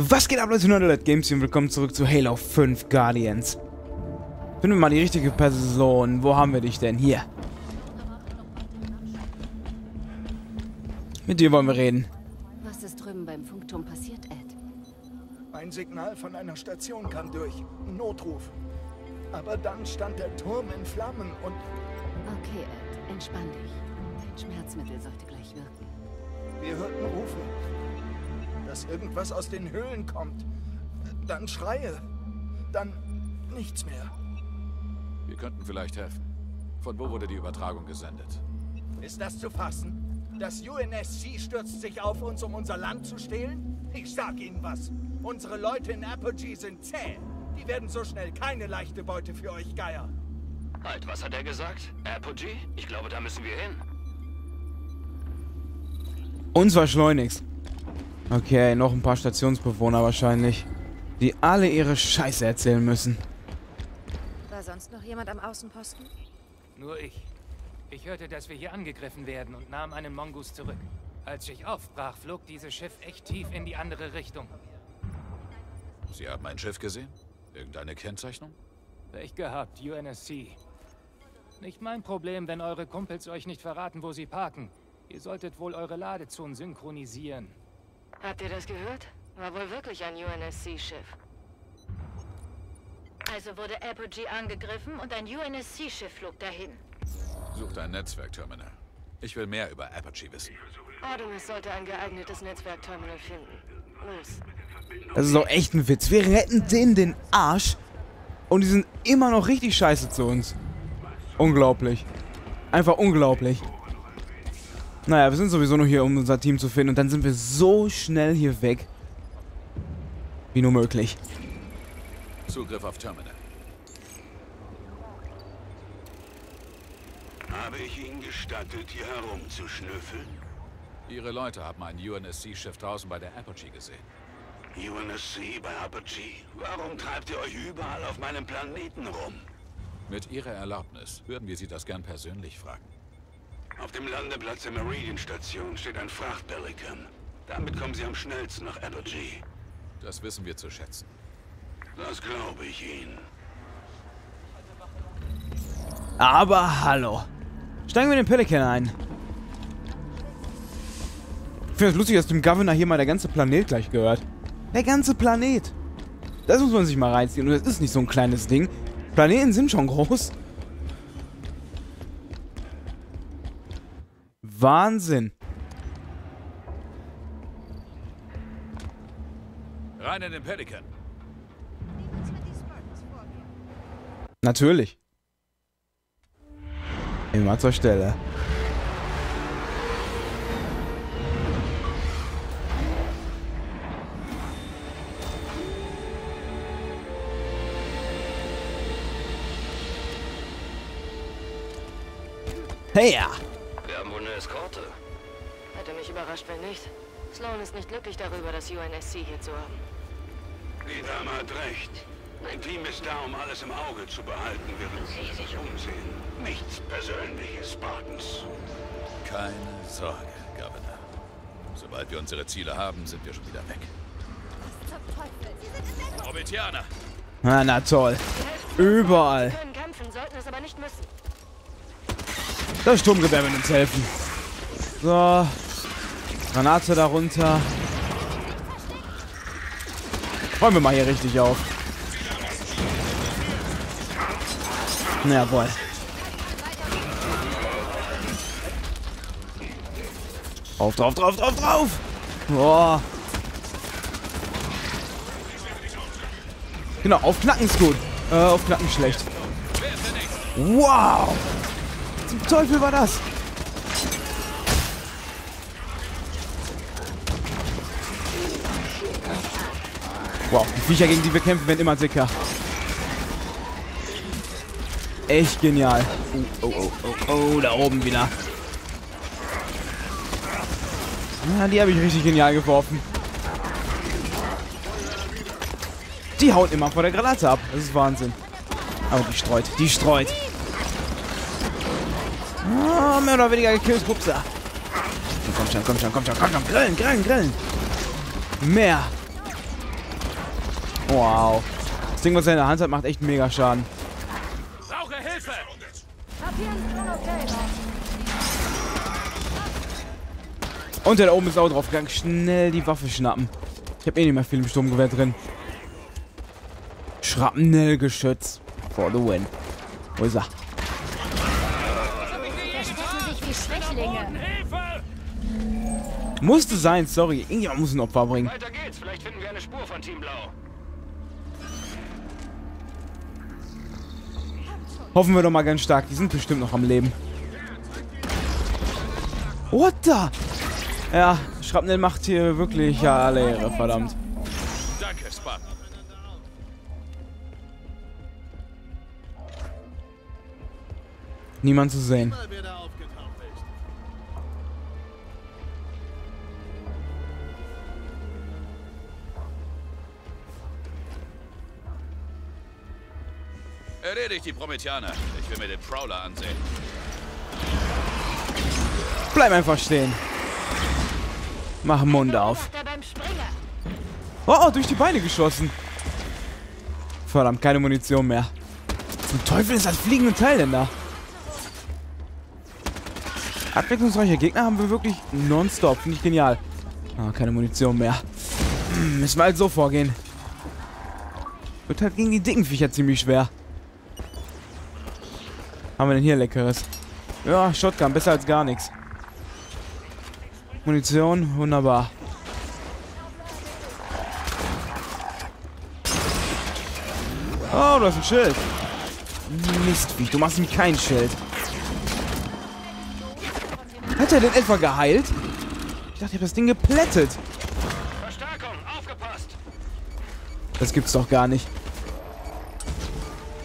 Was geht ab, Leute? Nerdlet Games und willkommen zurück zu Halo 5 Guardians. Finden wir mal die richtige Person. Wo haben wir dich denn? Hier. Mit dir wollen wir reden. Was ist drüben beim Funkturm passiert, Ed? Ein Signal von einer Station kam durch. Ein Notruf. Aber dann stand der Turm in Flammen und Okay, Ed, entspann dich. Dein Schmerzmittel sollte gleich wirken. wir hörten Rufe. Dass irgendwas aus den Höhlen kommt. Dann Schreie. Dann nichts mehr. Wir könnten vielleicht helfen. Von wo wurde die Übertragung gesendet? Ist das zu fassen? Das UNSC stürzt sich auf uns, um unser Land zu stehlen? Ich sag Ihnen was. Unsere Leute in Apogee sind zäh. Die werden so schnell keine leichte Beute für euch Geier. Halt, was hat er gesagt? Apogee? Ich glaube, da müssen wir hin. Uns war schleunigst. Okay, noch ein paar Stationsbewohner wahrscheinlich. Die alle ihre Scheiße erzählen müssen. War sonst noch jemand am Außenposten? Nur ich. Ich hörte, dass wir hier angegriffen werden und nahm einen Mongoose zurück. Als ich aufbrach, flog dieses Schiff echt tief in die andere Richtung. Sie haben ein Schiff gesehen? Irgendeine Kennzeichnung? Pech gehabt, UNSC. Nicht mein Problem, wenn eure Kumpels euch nicht verraten, wo sie parken. Ihr solltet wohl eure Ladezonen synchronisieren. Habt ihr das gehört? War wohl wirklich ein UNSC-Schiff. Also wurde Apogee angegriffen und ein UNSC-Schiff flog dahin. Sucht ein Netzwerkterminal. Ich will mehr über Apogee wissen. Artemis sollte ein geeignetes Netzwerkterminal finden. Los. Das ist doch echt ein Witz. Wir retten denen den Arsch und die sind immer noch richtig scheiße zu uns. Unglaublich. Einfach unglaublich. Naja, wir sind sowieso nur hier, um unser Team zu finden und dann sind wir so schnell hier weg. Wie nur möglich. Zugriff auf Terminal. Habe ich Ihnen gestattet, hier herumzuschnüffeln? Ihre Leute haben ein UNSC-Schiff draußen bei der Apogee gesehen. UNSC bei Apogee? Warum treibt ihr euch überall auf meinem Planeten rum? Mit Ihrer Erlaubnis würden wir Sie das gern persönlich fragen. Auf dem Landeplatz der Meridian-Station steht ein Frachtpelikan. Damit kommen Sie am schnellsten nach Apogee. Das wissen wir zu schätzen. Das glaube ich Ihnen. Aber hallo. Steigen wir in den Pelican ein. Ich finde es lustig, dass dem Governor hier mal der ganze Planet gleich gehört. Der ganze Planet. Das muss man sich mal reinziehen. Und das ist nicht so ein kleines Ding. Planeten sind schon groß. Wahnsinn. Rein in den Pelican. Natürlich. Immer zur Stelle. Hey ja. Eskorte. Hätte mich überrascht, wenn nicht. Sloan ist nicht glücklich darüber, das UNSC hier zu haben. Die Dame hat recht. Mein Team ist da, um alles im Auge zu behalten, während Sie sich umsehen. Nichts Persönliches, Spartans. Keine Sorge, Governor. Sobald wir unsere Ziele haben, sind wir schon wieder weg. Orbitianer! Na, na toll. Überall. Wir können kämpfen, sollten es aber nicht müssen. Das Sturmgewehr wird uns helfen. So. Granate darunter. Räumen wir mal hier richtig auf. Jawohl. Drauf, drauf, drauf, drauf, drauf! Boah. Genau, aufknacken ist gut. Äh, aufknacken schlecht. Wow! Zum Teufel war das? Viecher, gegen die wir kämpfen, werden immer dicker. Echt genial. Oh, oh, oh, oh, oh, da oben wieder. Ja, die habe ich richtig genial geworfen. Die haut immer vor der Granate ab. Das ist Wahnsinn. Aber die streut, die streut. Ah, mehr oder weniger gekillt, Pupser. Komm schon, komm schon, komm schon, komm schon. Grillen, grillen, grillen. Mehr. Wow. Das Ding, was er in der Hand hat, macht echt mega Schaden. Brauche Hilfe! Und der da oben ist auch draufgegangen. Schnell die Waffe schnappen. Ich habe eh nicht mehr viel im Sturmgewehr drin. Schrapnellgeschütz. For the win. Wo ist er? Musste sein, sorry. Irgendjemand muss ein Opfer bringen. Weiter geht's. Vielleicht finden wir eine Spur von Team Blau. Hoffen wir doch mal ganz stark. Die sind bestimmt noch am Leben. What the? Ja, Schrapnell macht hier wirklich ja alle Ehre, verdammt. Danke, Spartan. Niemand zu sehen. Erledigt die Prometheaner. Ich will mir den Prowler ansehen. Bleib einfach stehen. Mach den Mund auf. Oh, oh, durch die Beine geschossen. Verdammt, keine Munition mehr. Zum Teufel ist das fliegende Teil denn da? Abwechslungsreiche Gegner haben wir wirklich nonstop. Finde ich genial. Ah, keine Munition mehr. Hm, müssen wir halt so vorgehen. Wird halt gegen die dicken Viecher ziemlich schwer. Haben wir denn hier Leckeres? Ja, Shotgun, besser als gar nichts. Munition, wunderbar. Oh, du hast ein Schild. Mistviech, du machst ihm kein Schild. Hat er denn etwa geheilt? Ich dachte, ich habe das Ding geplättet. Verstärkung, aufgepasst! Das gibt's doch gar nicht.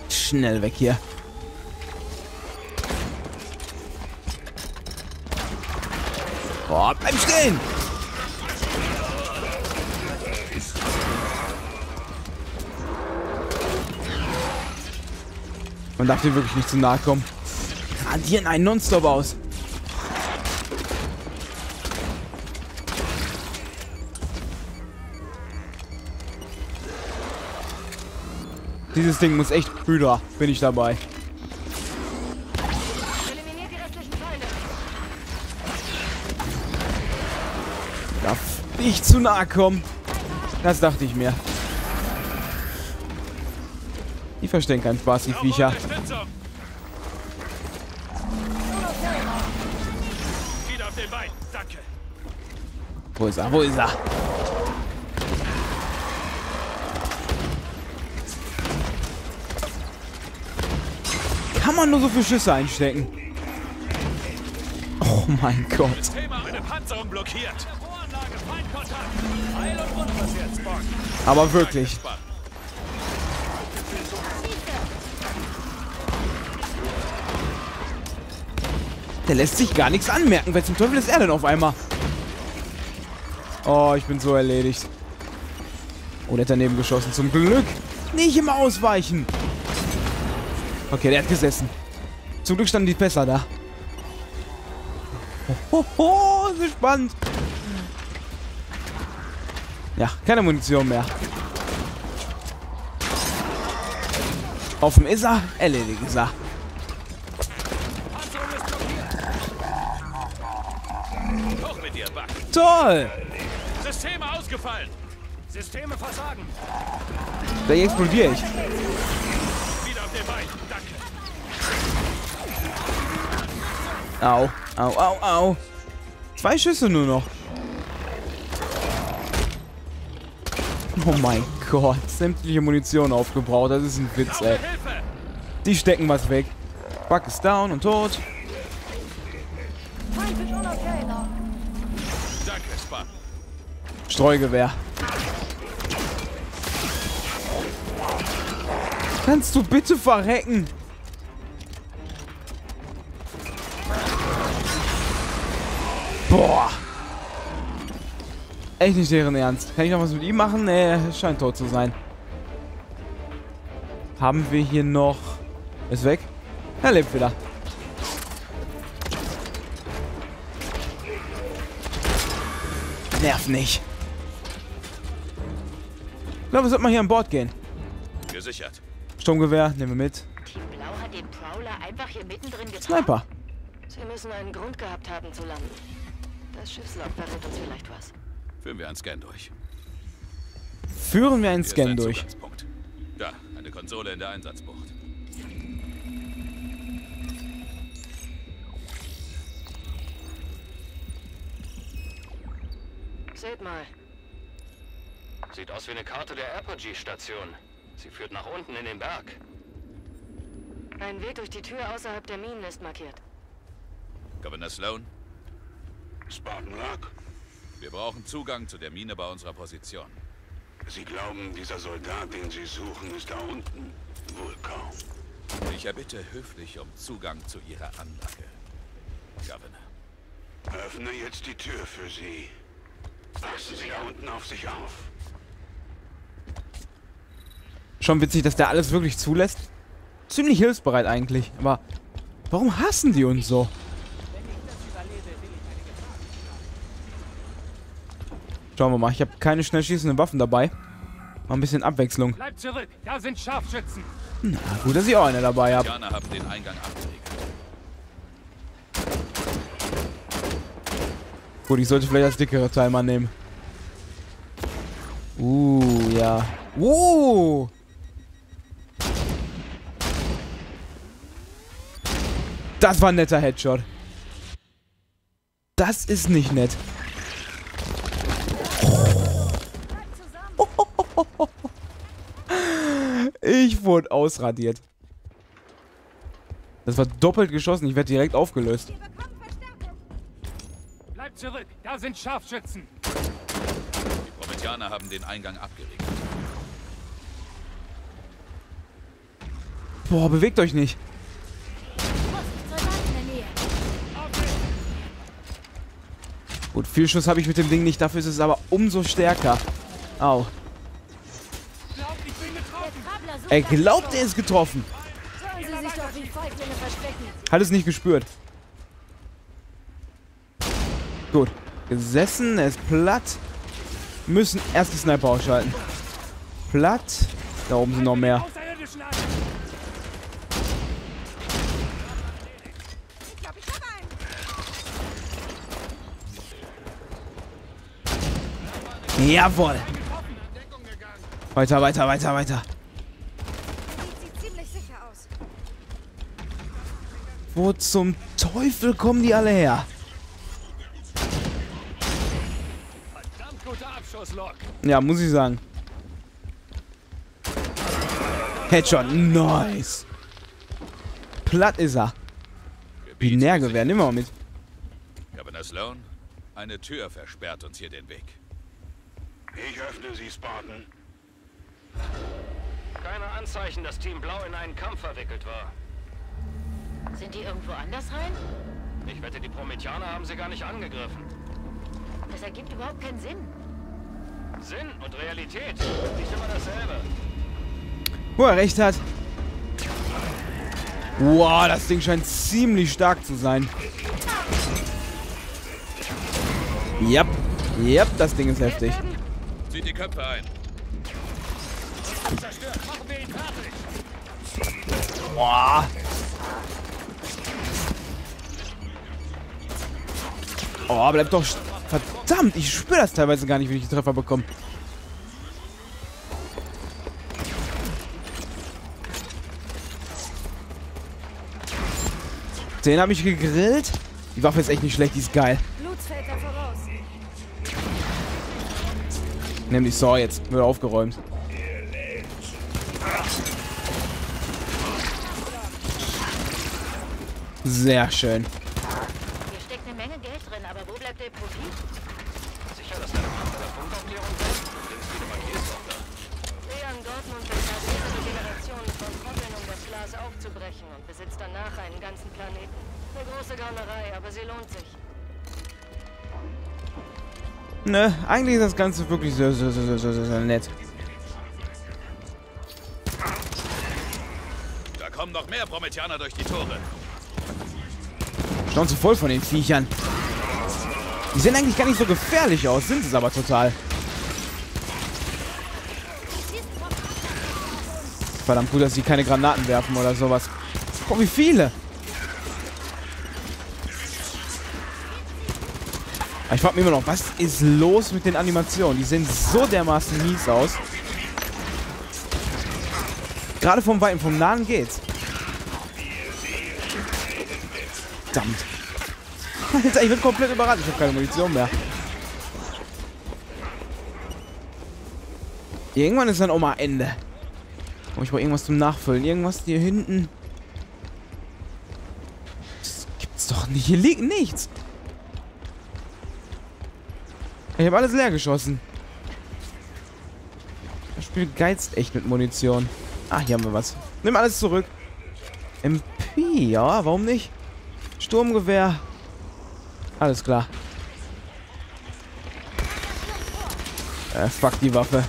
Schnell weg hier. Stehen! Man darf dir wirklich nicht zu nahe kommen. Radieren einen Nonstop aus. Dieses Ding muss echt Hydra. Bin ich dabei. Nicht zu nahe kommen. Das dachte ich mir. Die verstehen keinen Spaß, die Viecher. Wo ist er? Wo ist er? Kann man nur so viele Schüsse einstecken? Oh mein Gott. Thema eine Panzerung blockiert. Aber wirklich. Der lässt sich gar nichts anmerken. Wer zum Teufel ist er denn auf einmal? Oh, ich bin so erledigt. Oh, der hat daneben geschossen. Zum Glück. Nicht immer ausweichen. Okay, der hat gesessen. Zum Glück standen die Fässer da. Ho, ho, ho, spannend. Ja, keine Munition mehr. Offen ist er, erledigt ist er. Dir. Toll! Systeme ausgefallen. Systeme versagen. Da explodiere ich. Wieder auf den Beinen, danke. Au, au, au, au. Zwei Schüsse nur noch. Oh mein Gott, sämtliche Munition aufgebraucht. Das ist ein Witz, ey. Die stecken was weg. Buck ist down und tot. Streugewehr. Kannst du bitte verrecken? Boah. Echt nicht deren Ernst. Kann ich noch was mit ihm machen? Nee, er scheint tot zu sein. Haben wir hier noch... Ist weg? Er lebt wieder. Nerv nicht. glaube, wir sollten mal hier an Bord gehen. Gesichert. Sturmgewehr, nehmen wir mit. Team Blau hat den Prowler einfach hier mittendrin geparkt. Sniper. Sie müssen einen Grund gehabt haben zu landen. Das Schiffslog verrät uns vielleicht was. Führen wir einen Scan durch. Führen wir einen Hier Scan ein durch. Da, eine Konsole in der Einsatzbucht. Seht mal. Sieht aus wie eine Karte der Apogee-Station. Sie führt nach unten in den Berg. Ein Weg durch die Tür außerhalb der Minen ist markiert. Governor Sloan, Spartan Rock? Wir brauchen Zugang zu der Mine bei unserer Position. Sie glauben, dieser Soldat, den Sie suchen, ist da unten? Wohl kaum. Ich erbitte höflich um Zugang zu Ihrer Anlage. Governor. Öffne jetzt die Tür für Sie. Passen Sie da unten auf sich auf. Schon witzig, dass der alles wirklich zulässt. Ziemlich hilfsbereit eigentlich. Aber warum hassen die uns so? Schauen wir mal. Ich habe keine schnell schießenden Waffen dabei. Mal ein bisschen Abwechslung. Bleibt zurück! Da sind Scharfschützen! Na gut, dass ich auch eine dabei habe. Haben den Eingang. Gut, ich sollte vielleicht das dickere Teil mal nehmen. Uh, ja. Uh! Das war ein netter Headshot. Das ist nicht nett. Wurde ausradiert. Das war doppelt geschossen. Ich werde direkt aufgelöst. Bleibt zurück! Da sind Scharfschützen! Die Prometianer haben den Eingang abgeriegelt. Boah, bewegt euch nicht. Gut, viel Schuss habe ich mit dem Ding nicht. Dafür ist es aber umso stärker. Au. Er glaubt, er ist getroffen. Hat es nicht gespürt. Gut. Gesessen, er ist platt. Müssen erst die Sniper ausschalten. Platt. Da oben sind noch mehr. Jawohl. Weiter, weiter, weiter, weiter. Sieht ziemlich sicher aus. Wo zum Teufel kommen die alle her? Verdammt guter Abschusslog! Ja, muss ich sagen. Headshot, nice. Platt ist er. Binärgewehr, wir mal mit. Governor Sloan, eine Tür versperrt uns hier den Weg. Ich öffne Sie, Spartan. Keine Anzeichen, dass Team Blau in einen Kampf verwickelt war. Sind die irgendwo anders rein? Ich wette, die Prometianer haben sie gar nicht angegriffen. Das ergibt überhaupt keinen Sinn. Sinn und Realität, nicht immer dasselbe. Wo er recht hat. Wow, das Ding scheint ziemlich stark zu sein. Yep. Yep, das Ding ist heftig. Zieht die Köpfe ein. Zerstört, machen Oh, bleib doch... Verdammt, ich spüre das teilweise gar nicht, wie ich die Treffer bekomme. Den habe ich gegrillt. Die Waffe ist echt nicht schlecht, die ist geil. Die Saw jetzt. Wird aufgeräumt. Sehr schön. Ne, eigentlich ist das Ganze wirklich sehr, sehr, sehr, sehr, sehr, sehr nett. Da kommen noch mehr Prometianer durch die Tore. Schnauze voll von den Viechern. Die sehen eigentlich gar nicht so gefährlich aus, sind es aber total. Verdammt gut, dass sie keine Granaten werfen oder sowas. Guck, wie viele. Ich frage mich immer noch, was ist los mit den Animationen? Die sehen so dermaßen mies aus. Gerade vom Weiten, vom Nahen geht's. Verdammt. Alter, ich bin komplett überrascht. Ich habe keine Munition mehr. Irgendwann ist dann auch mal Ende. Oh, ich brauche irgendwas zum Nachfüllen. Irgendwas hier hinten. Das gibt's doch nicht. Hier liegt nichts. Ich habe alles leer geschossen. Das Spiel geizt echt mit Munition. Ah, hier haben wir was. Nimm alles zurück. MP, ja, warum nicht? Sturmgewehr. Alles klar. Äh, fuck die Waffe.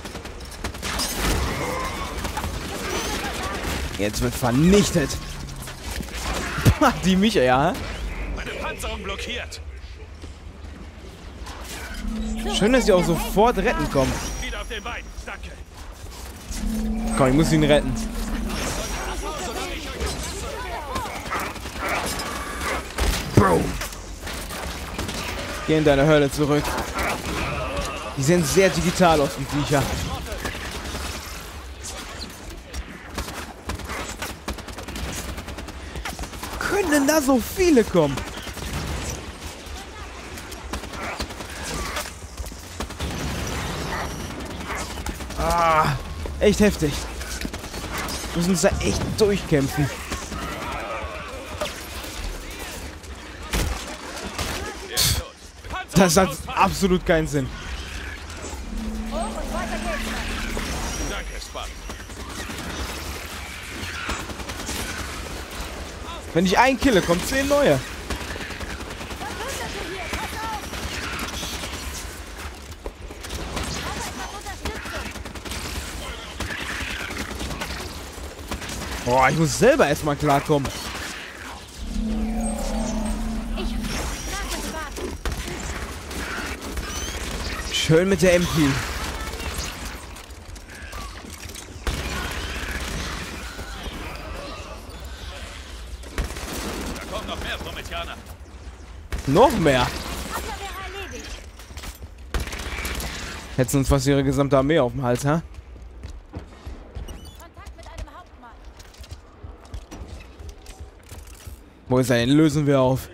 Jetzt wird vernichtet. die Micha, ja. Meine Panzerung blockiert. Schön, dass sie auch sofort retten kommen. Komm, ich muss ihn retten. Boom. Geh in deine Hölle zurück. Die sehen sehr digital aus, die Viecher. Können denn da so viele kommen? Ah, echt heftig. Wir müssen uns da echt durchkämpfen. Das hat absolut keinen Sinn. Wenn ich einen kille, kommen zehn neue. Boah, ich muss selber erstmal klarkommen. Schön mit der MP. Da kommen noch mehr Prometianer. Noch mehr. Hätten uns fast ihre gesamte Armee auf dem Hals, hä? Wo ist er denn? Lösen wir auf.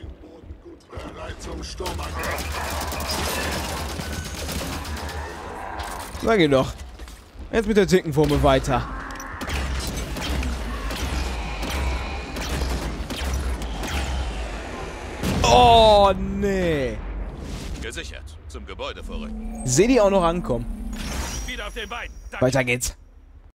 Na geh doch. Jetzt mit der Tickenformel weiter. Oh, nee. Gesichert. Zum Gebäude vorrücken. Seh die auch noch ankommen. Weiter geht's.